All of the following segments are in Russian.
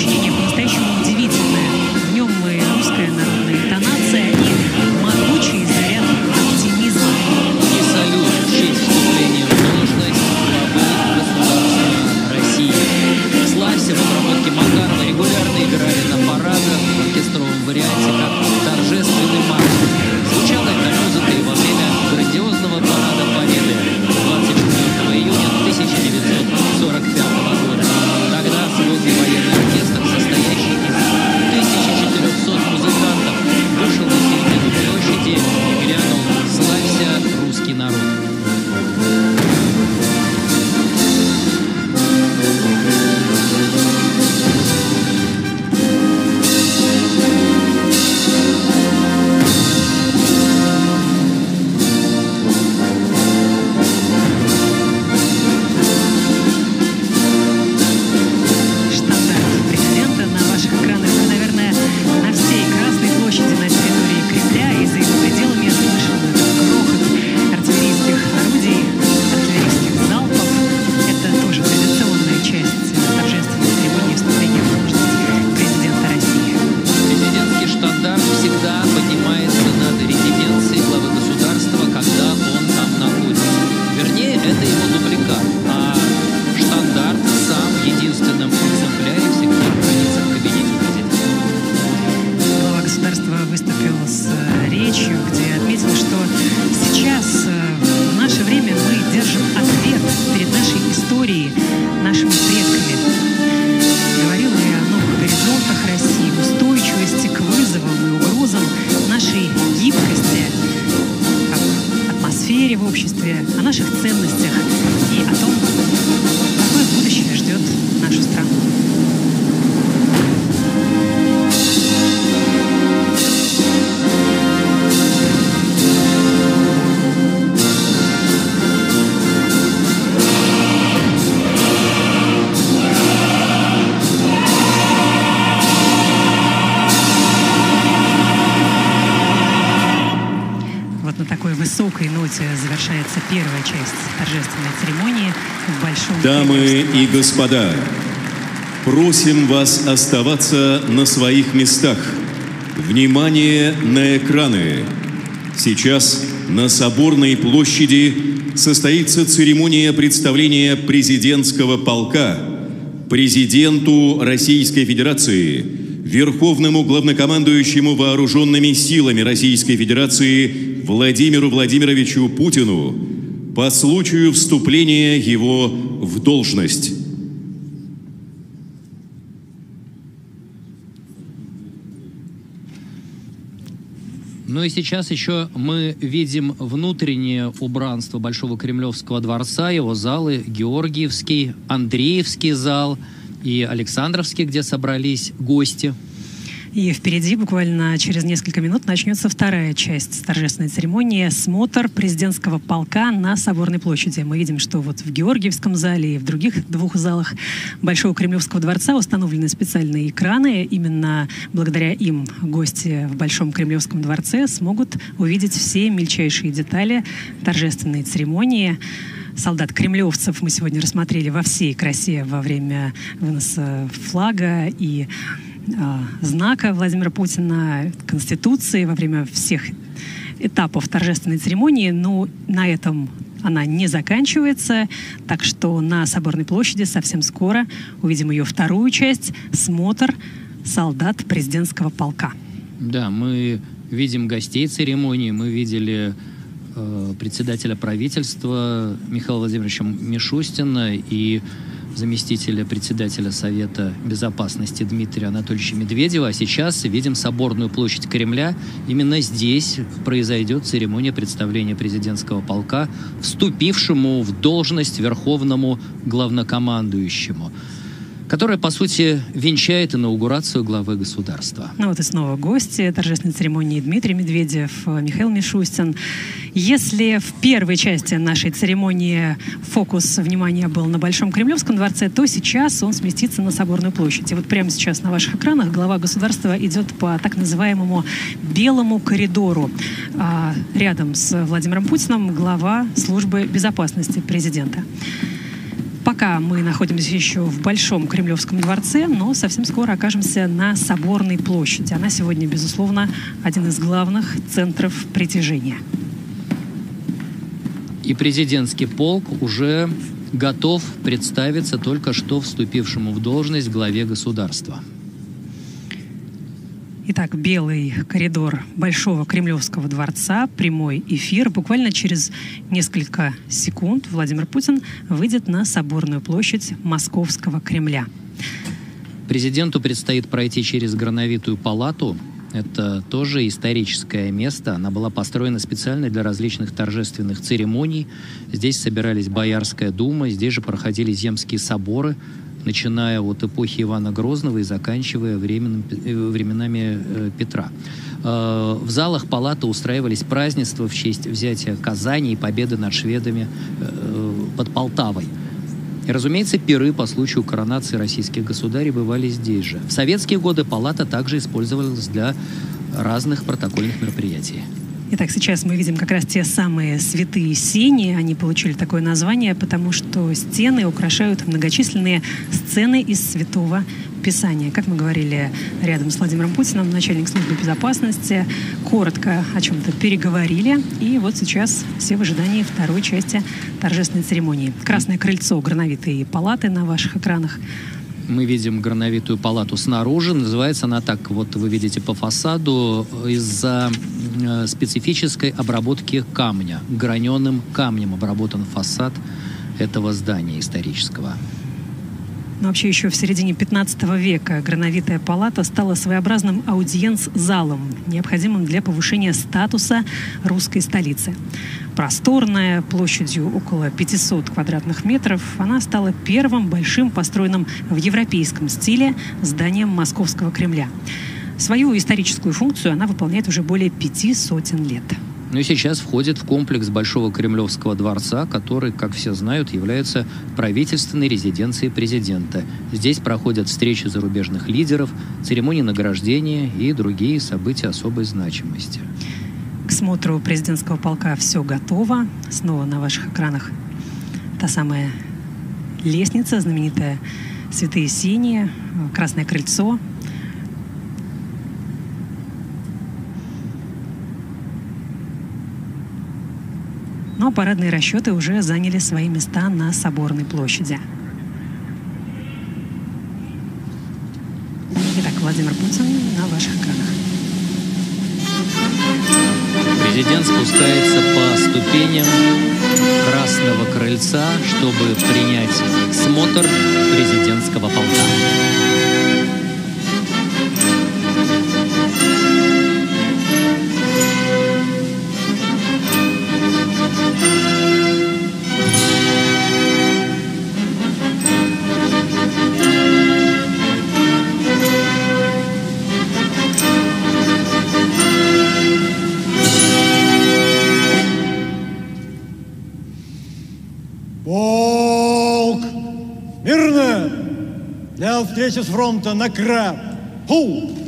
по-настоящему Дамы и господа, просим вас оставаться на своих местах. Внимание на экраны. Сейчас на Соборной площади состоится церемония представления президентского полка президенту Российской Федерации, Верховному главнокомандующему вооруженными силами Российской Федерации Владимиру Владимировичу Путину по случаю вступления его в должность. Ну и сейчас еще мы видим внутреннее убранство Большого Кремлевского дворца, его залы Георгиевский, Андреевский зал и Александровский, где собрались гости. И впереди буквально через несколько минут начнется вторая часть торжественной церемонии – смотр президентского полка на Соборной площади. Мы видим, что вот в Георгиевском зале и в других двух залах Большого Кремлевского дворца установлены специальные экраны. Именно благодаря им гости в Большом Кремлевском дворце смогут увидеть все мельчайшие детали торжественной церемонии солдат кремлевцев мы сегодня рассмотрели во всей красе во время выноса флага и знака Владимира Путина, Конституции во время всех этапов торжественной церемонии. Но на этом она не заканчивается, так что на Соборной площади совсем скоро увидим ее вторую часть – смотр солдат президентского полка. Да, мы видим гостей церемонии, мы видели э, председателя правительства Михаила Владимировича Мишустина и заместителя председателя Совета Безопасности Дмитрия Анатольевича Медведева. А сейчас видим Соборную площадь Кремля. Именно здесь произойдет церемония представления президентского полка, вступившему в должность верховному главнокомандующему, которая, по сути, венчает инаугурацию главы государства. Ну вот и снова гости торжественной церемонии Дмитрий Медведев, Михаил Мишустин. Если в первой части нашей церемонии фокус внимания был на Большом Кремлевском дворце, то сейчас он сместится на Соборную площадь. И вот прямо сейчас на ваших экранах глава государства идет по так называемому белому коридору. А рядом с Владимиром Путиным глава службы безопасности президента. Пока мы находимся еще в Большом Кремлевском дворце, но совсем скоро окажемся на Соборной площади. Она сегодня, безусловно, один из главных центров притяжения. И президентский полк уже готов представиться только что вступившему в должность главе государства. Итак, белый коридор Большого Кремлевского дворца, прямой эфир. Буквально через несколько секунд Владимир Путин выйдет на Соборную площадь Московского Кремля. Президенту предстоит пройти через Грановитую палату. Это тоже историческое место. Она была построена специально для различных торжественных церемоний. Здесь собирались Боярская дума, здесь же проходили земские соборы – начиная от эпохи Ивана Грозного и заканчивая временным, э, временами э, Петра. Э, в залах палаты устраивались празднества в честь взятия Казани и победы над шведами под Полтавой. И, разумеется, пиры по случаю коронации российских государей бывали здесь же. В советские годы палата также использовалась для разных протокольных мероприятий. Итак, сейчас мы видим как раз те самые святые сени. Они получили такое название, потому что стены украшают многочисленные сцены из Святого Писания. Как мы говорили рядом с Владимиром Путиным, начальник службы безопасности, коротко о чем-то переговорили. И вот сейчас все в ожидании второй части торжественной церемонии. Красное крыльцо грановитые палаты на ваших экранах – мы видим грановитую палату снаружи. Называется она так, вот вы видите по фасаду, из-за э, специфической обработки камня. Граненым камнем обработан фасад этого здания исторического. Но вообще еще в середине 15 века Грановитая палата стала своеобразным аудиенц-залом, необходимым для повышения статуса русской столицы. Просторная, площадью около 500 квадратных метров, она стала первым большим построенным в европейском стиле зданием Московского Кремля. Свою историческую функцию она выполняет уже более пяти сотен лет. Ну и сейчас входит в комплекс Большого Кремлевского дворца, который, как все знают, является правительственной резиденцией президента. Здесь проходят встречи зарубежных лидеров, церемонии награждения и другие события особой значимости. К смотру президентского полка все готово. Снова на ваших экранах та самая лестница, знаменитая «Святые синие», «Красное крыльцо», но парадные расчеты уже заняли свои места на Соборной площади. Итак, Владимир Путин на ваших экранах. Президент спускается по ступеням Красного крыльца, чтобы принять смотр президентского полка. Встреча с фронта на краб. Ху!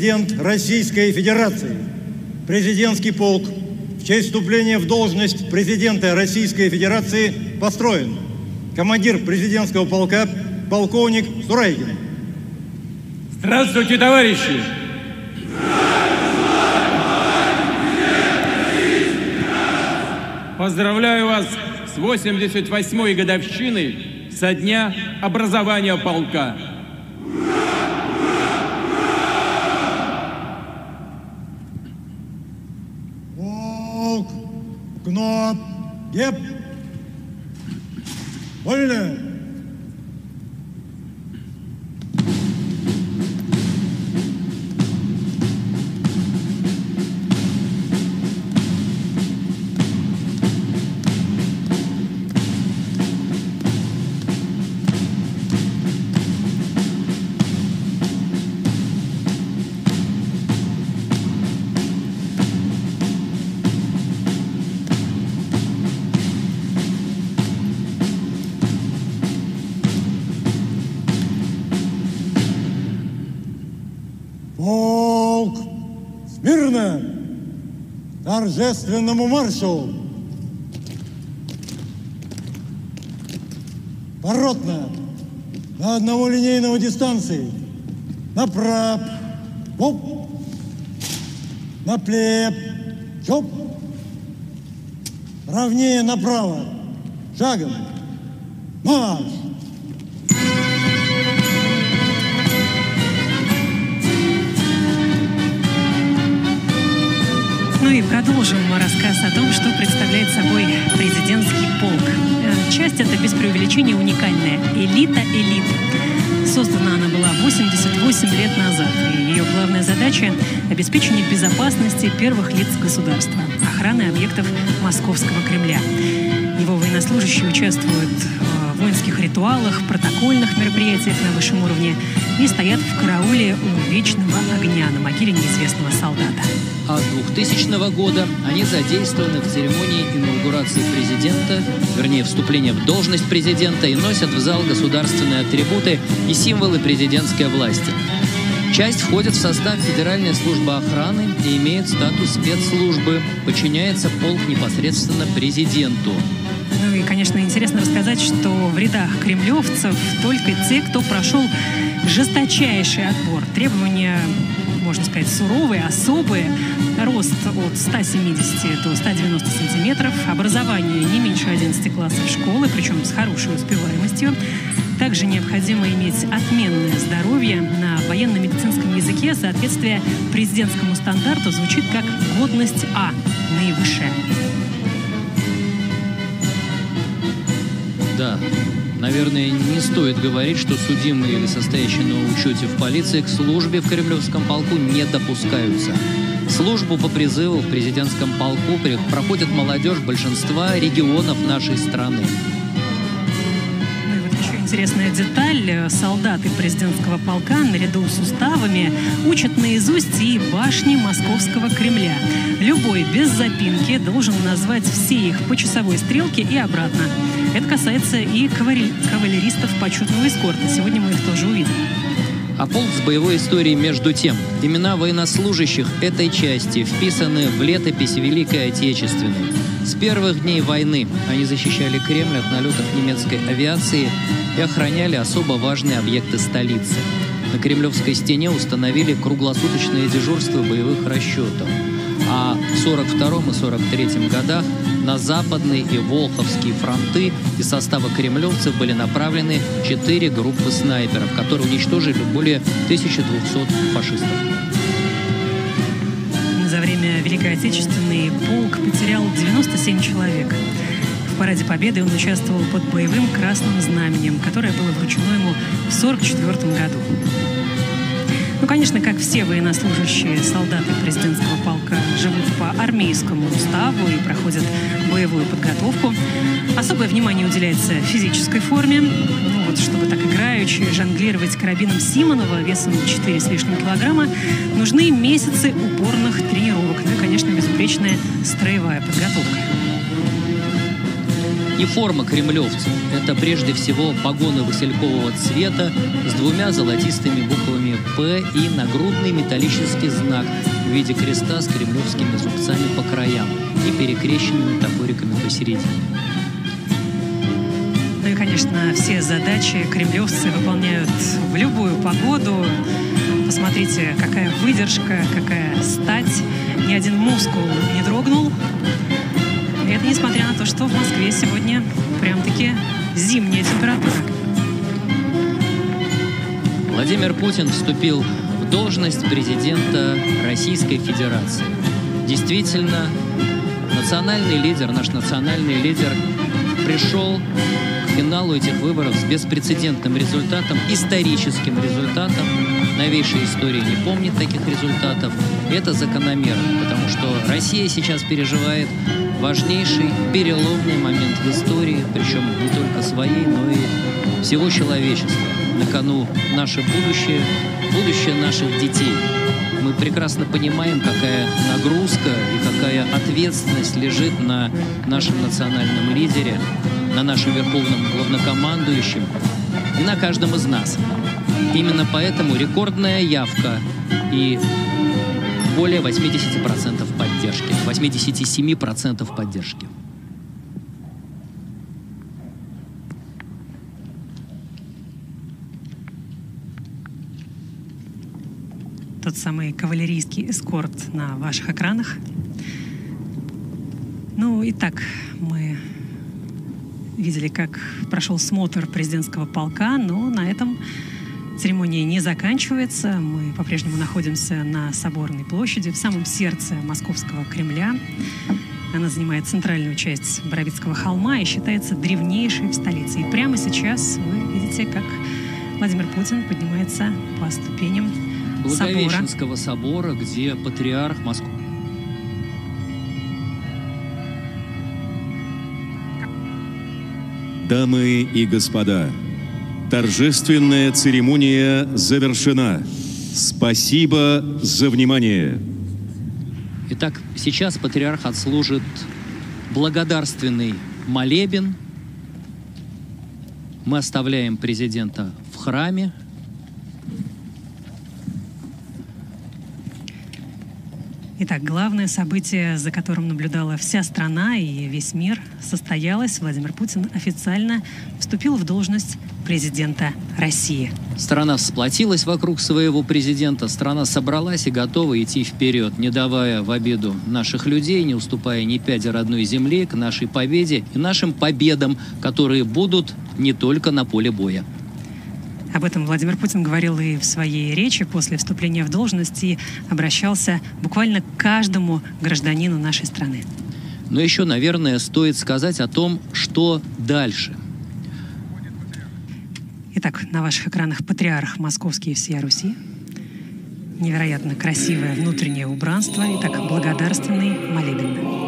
Президент Российской Федерации. Президентский полк в честь вступления в должность президента Российской Федерации построен. Командир президентского полка полковник Сурайгин. Здравствуйте, товарищи! Поздравляю вас с 88-й годовщиной со дня образования полка. north. Yep. What is it? Торжественному маршу! Поротно! На одного линейного дистанции! Направ! Оп! Наплеп! Чоп! Равнее направо! Шагом! Марш! Ну и продолжим рассказ о том, что представляет собой президентский полк. Э, часть это без преувеличения уникальная. Элита элит. Создана она была 88 лет назад. И ее главная задача – обеспечение безопасности первых лиц государства, охраны объектов Московского Кремля. Его военнослужащие участвуют в воинских ритуалах, протокольных мероприятиях на высшем уровне и стоят в карауле у вечного огня на могиле неизвестного солдата. А с 2000 года они задействованы в церемонии инаугурации президента, вернее, вступления в должность президента и носят в зал государственные атрибуты и символы президентской власти. Часть входит в состав Федеральной службы охраны и имеет статус спецслужбы. Подчиняется полк непосредственно президенту. Ну и, конечно, интересно рассказать, что в рядах кремлевцев только те, кто прошел жесточайший отбор. Требования, можно сказать, суровые, особые. Рост от 170 до 190 сантиметров. Образование не меньше 11 классов школы, причем с хорошей успеваемостью. Также необходимо иметь отменное здоровье. На военно-медицинском языке соответствие президентскому стандарту звучит как годность А, наивысшая. Да, наверное, не стоит говорить, что судимые или состоящие на учете в полиции к службе в Кремлевском полку не допускаются. Службу по призыву в президентском полку проходит молодежь большинства регионов нашей страны. Ну интересная деталь. Солдаты президентского полка наряду с уставами учат наизусть и башни Московского Кремля. Любой без запинки должен назвать все их по часовой стрелке и обратно. Это касается и кавали- кавалеристов почетного эскорта. Сегодня мы их тоже увидим. А полк с боевой историей между тем. Имена военнослужащих этой части вписаны в летопись Великой Отечественной. С первых дней войны они защищали Кремль от налетов немецкой авиации и охраняли особо важные объекты столицы. На Кремлевской стене установили круглосуточное дежурство боевых расчетов. А в 42 и 43 годах на Западный и Волховские фронты из состава кремлевцев были направлены четыре группы снайперов, которые уничтожили более 1200 фашистов. За время Великой Отечественной полк потерял 97 человек. В параде Победы он участвовал под боевым красным знаменем, которое было вручено ему в 1944 году. Ну, конечно, как все военнослужащие, солдаты президентского полка живут по армейскому уставу и проходят боевую подготовку. Особое внимание уделяется физической форме. Ну, вот, чтобы так играючи жонглировать карабином Симонова весом 4 с лишним килограмма, нужны месяцы упорных тренировок. Ну и, конечно, безупречная строевая подготовка. И форма кремлевцев – это прежде всего погоны василькового цвета с двумя золотистыми буквами «П» и нагрудный металлический знак в виде креста с кремлевскими зубцами по краям и перекрещенными топориками посередине. Ну и, конечно, все задачи кремлевцы выполняют в любую погоду. Посмотрите, какая выдержка, какая стать. Ни один мускул не дрогнул. Это несмотря на то, что в Москве сегодня прям-таки зимняя температура. Владимир Путин вступил в должность президента Российской Федерации. Действительно, национальный лидер, наш национальный лидер пришел к финалу этих выборов с беспрецедентным результатом, историческим результатом. Новейшая история не помнит таких результатов. Это закономерно, потому что Россия сейчас переживает важнейший переломный момент в истории, причем не только своей, но и всего человечества. На кону наше будущее, будущее наших детей. Мы прекрасно понимаем, какая нагрузка и какая ответственность лежит на нашем национальном лидере, на нашем верховном главнокомандующем и на каждом из нас. Именно поэтому рекордная явка и более 80% поддержки, 87% поддержки. Тот самый кавалерийский эскорт на ваших экранах. Ну, итак, мы видели, как прошел смотр президентского полка, но на этом церемония не заканчивается. Мы по-прежнему находимся на Соборной площади, в самом сердце Московского Кремля. Она занимает центральную часть Боровицкого холма и считается древнейшей в столице. И прямо сейчас вы видите, как Владимир Путин поднимается по ступеням Благовещенского собора, собора где патриарх Москвы Дамы и господа, торжественная церемония завершена. Спасибо за внимание. Итак, сейчас патриарх отслужит благодарственный молебен. Мы оставляем президента в храме. Итак, главное событие, за которым наблюдала вся страна и весь мир, состоялось. Владимир Путин официально вступил в должность президента России. Страна сплотилась вокруг своего президента, страна собралась и готова идти вперед, не давая в обиду наших людей, не уступая ни пяди родной земли к нашей победе и нашим победам, которые будут не только на поле боя. Об этом Владимир Путин говорил и в своей речи после вступления в должность и обращался буквально к каждому гражданину нашей страны. Но еще, наверное, стоит сказать о том, что дальше. Итак, на ваших экранах патриарх Московский и всея Руси. Невероятно красивое внутреннее убранство. Итак, благодарственный молебен.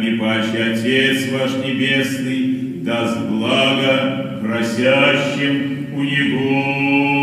Не паче Отец ваш Небесный даст благо просящим у Него.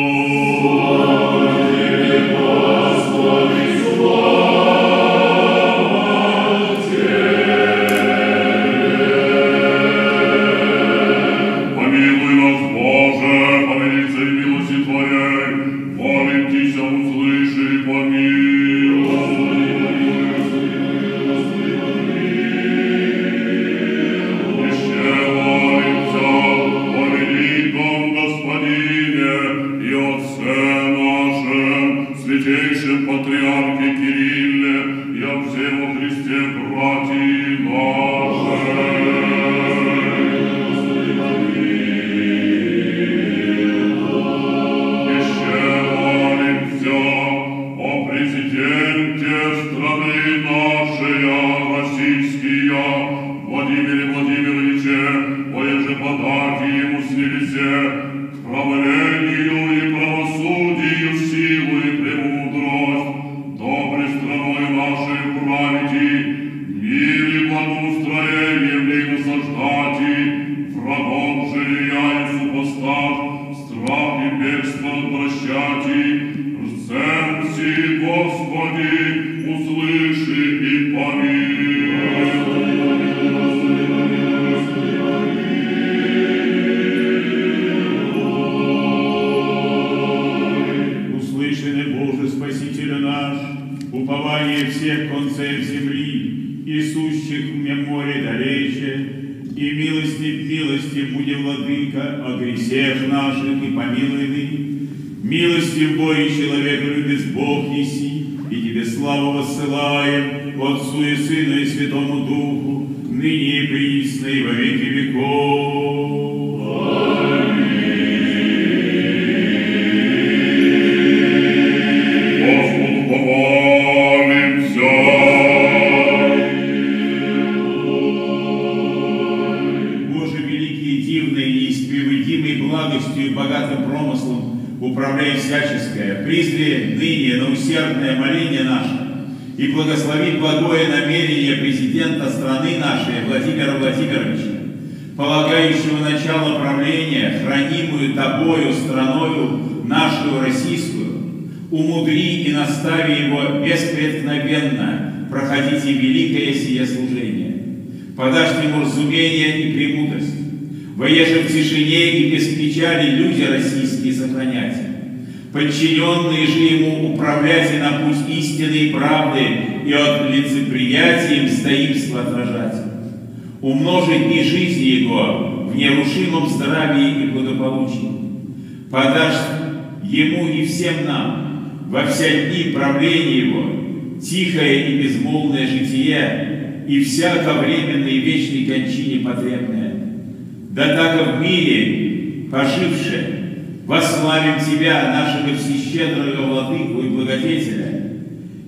нельзя, правление э, благое намерение президента страны нашей Владимира Владимировича, полагающего начало правления, хранимую тобою страною нашу российскую, умудри и настави его беспреткновенно проходите великое сие служение. Подашь ему разумение и премудрость, воеже в тишине и без печали люди российские сохраняйте. Подчиненные же ему управляйте на путь истины и правды, и от лицеприятия им стоимство отражать. Умножить дни жизни его в нерушимом здравии и благополучии. Подашь ему и всем нам во все дни правления его тихое и безмолвное житие и всяко временной и вечной кончине потребное. Да так и в мире пожившее, восславим Тебя, нашего всесщедрого Владыку и Благодетеля,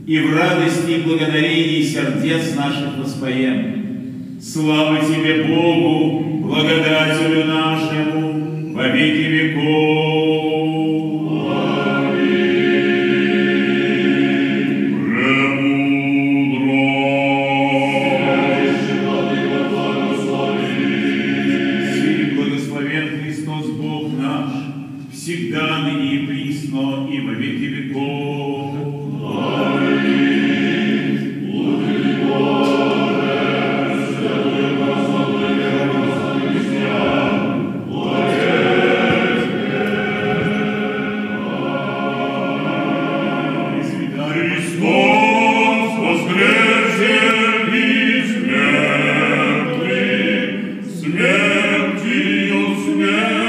и в радости и благодарении сердец наших воспоем. Слава Тебе, Богу, благодателю нашему, во веки веков. Dios mio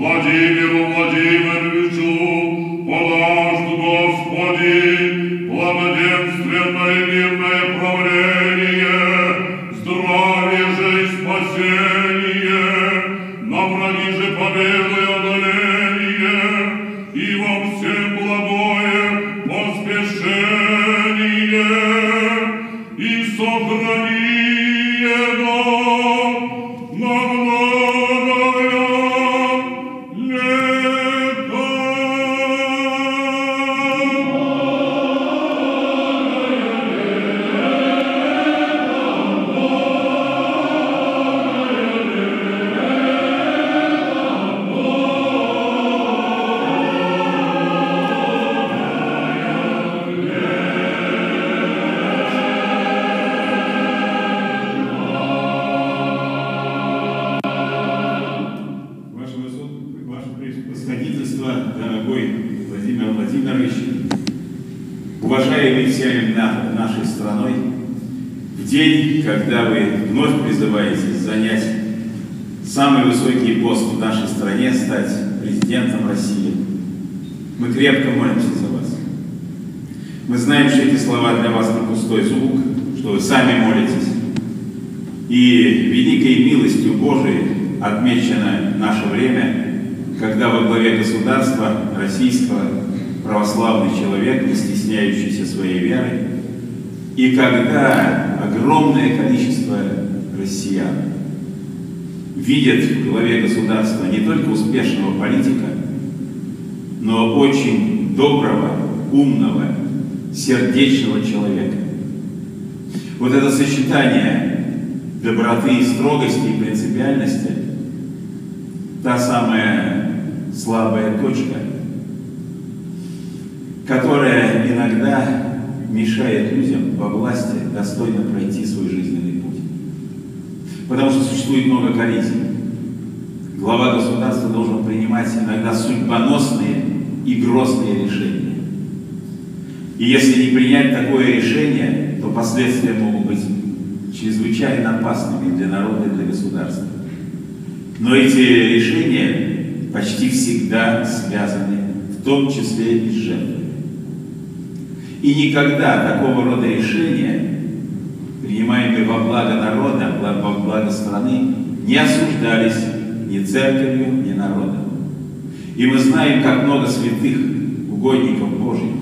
Владимиру Владимировичу, уважаемый всеми на- нашей страной, в день, когда вы вновь призываетесь занять самый высокий пост в нашей стране, стать президентом России, мы крепко молимся за вас. Мы знаем, что эти слова для вас не пустой звук, что вы сами молитесь. И великой милостью Божией отмечено наше время, когда во главе государства российского православный человек, не стесняющийся своей веры, и когда огромное количество россиян видят в главе государства не только успешного политика, но очень доброго, умного, сердечного человека. Вот это сочетание доброты и строгости и принципиальности, та самая слабая точка, которая иногда мешает людям во власти достойно пройти свой жизненный путь. Потому что существует много коллизий. Глава государства должен принимать иногда судьбоносные и грозные решения. И если не принять такое решение, то последствия могут быть чрезвычайно опасными для народа и для государства. Но эти решения почти всегда связаны, в том числе и с жертвой. И никогда такого рода решения, принимаемые во благо народа, во благо страны, не осуждались ни церковью, ни народом. И мы знаем, как много святых угодников Божьих,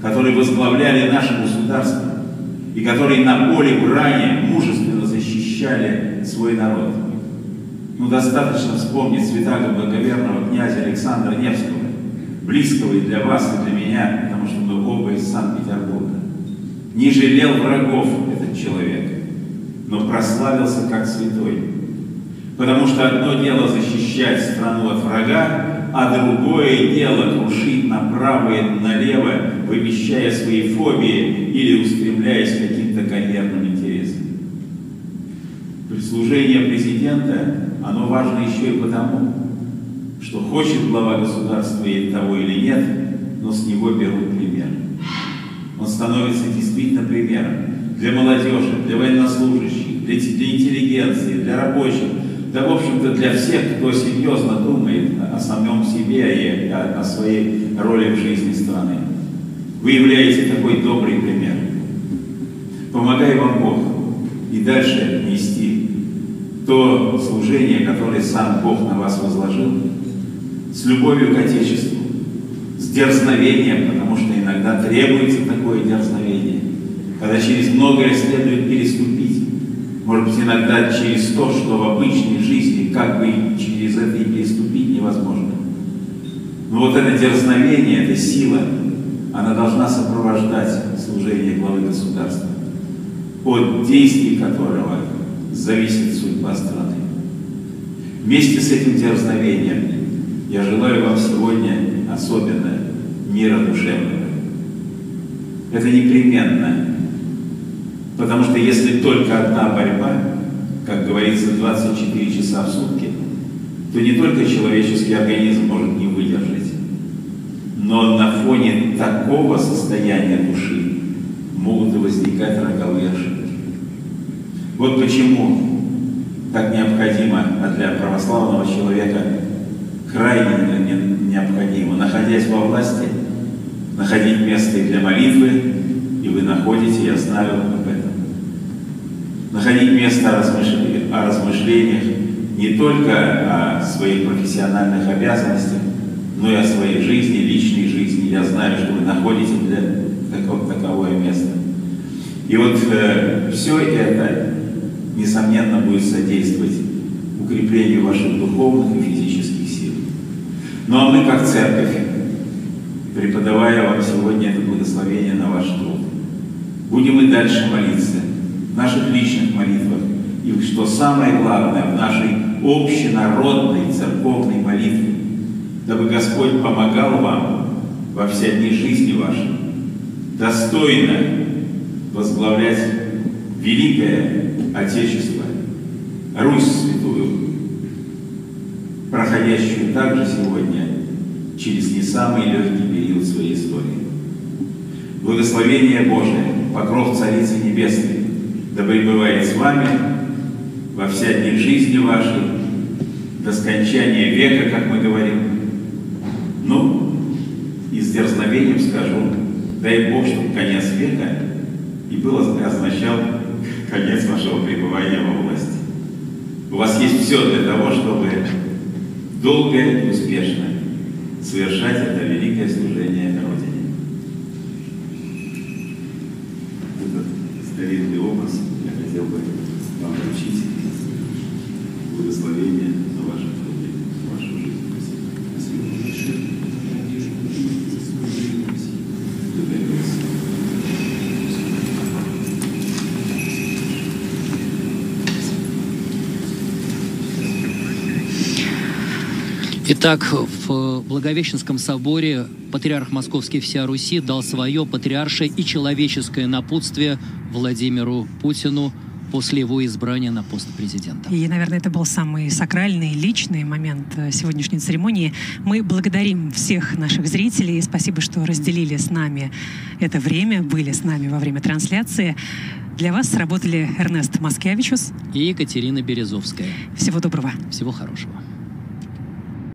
которые возглавляли наше государство и которые на поле брани мужественно защищали свой народ. Ну, достаточно вспомнить святаго благоверного князя Александра Невского, близкого и для вас, и для меня, потому что мы оба Санкт-Петербурга. Не жалел врагов этот человек, но прославился как святой. Потому что одно дело защищать страну от врага, а другое дело крушить направо и налево, вымещая свои фобии или устремляясь к каким-то карьерным интересам. Прислужение президента, оно важно еще и потому, что хочет глава государства и того или нет, но с него берут пример. Он становится действительно примером для молодежи, для военнослужащих, для, для интеллигенции, для рабочих, да, в общем-то, для всех, кто серьезно думает о самом себе и о, о своей роли в жизни страны. Вы являетесь такой добрый пример. Помогай вам Бог и дальше нести то служение, которое сам Бог на вас возложил, с любовью к Отечеству, с дерзновением, потому что иногда требуется такое дерзновение, когда через многое следует переступить, может быть, иногда через то, что в обычной жизни как бы через это и переступить невозможно. Но вот это дерзновение, эта сила, она должна сопровождать служение главы государства, от действий которого зависит судьба страны. Вместе с этим дерзновением я желаю вам сегодня особенно мира душевного. Это непременно. Потому что если только одна борьба, как говорится, 24 часа в сутки, то не только человеческий организм может не выдержать, но на фоне такого состояния души могут возникать роковые ошибки. Вот почему так необходимо, а для православного человека крайне необходимо, находясь во власти, находить место и для молитвы, и вы находите, я знаю об этом. Находить место о размышлениях, не только о своих профессиональных обязанностях, но и о своей жизни, личной жизни. Я знаю, что вы находите для такого, таковое место. И вот э, все это несомненно, будет содействовать укреплению ваших духовных и физических сил. Ну а мы, как церковь, преподавая вам сегодня это благословение на ваш труд, будем и дальше молиться в наших личных молитвах, и что самое главное, в нашей общенародной церковной молитве, дабы Господь помогал вам во все дни жизни вашей достойно возглавлять великое Отечество, Русь святую, проходящую также сегодня через не самый легкий период своей истории. Благословение Божие, покров Царицы Небесной, да пребывает с вами во все дни жизни вашей, до скончания века, как мы говорим. Ну, и с дерзновением скажу, дай Бог, чтобы конец века и было означал конец вашего пребывания во власти. У вас есть все для того, чтобы долго и успешно совершать это великое служение Родине. Этот старинный образ я хотел бы вам вручить благословение на вашем труде, вашу жизнь. Спасибо. Спасибо. Вас. Итак, в Благовещенском соборе патриарх Московский вся Руси дал свое патриаршее и человеческое напутствие Владимиру Путину после его избрания на пост президента. И, наверное, это был самый сакральный, личный момент э, сегодняшней церемонии. Мы благодарим всех наших зрителей. Спасибо, что разделили с нами это время, были с нами во время трансляции. Для вас сработали Эрнест Маскевичус и Екатерина Березовская. Всего доброго. Всего хорошего.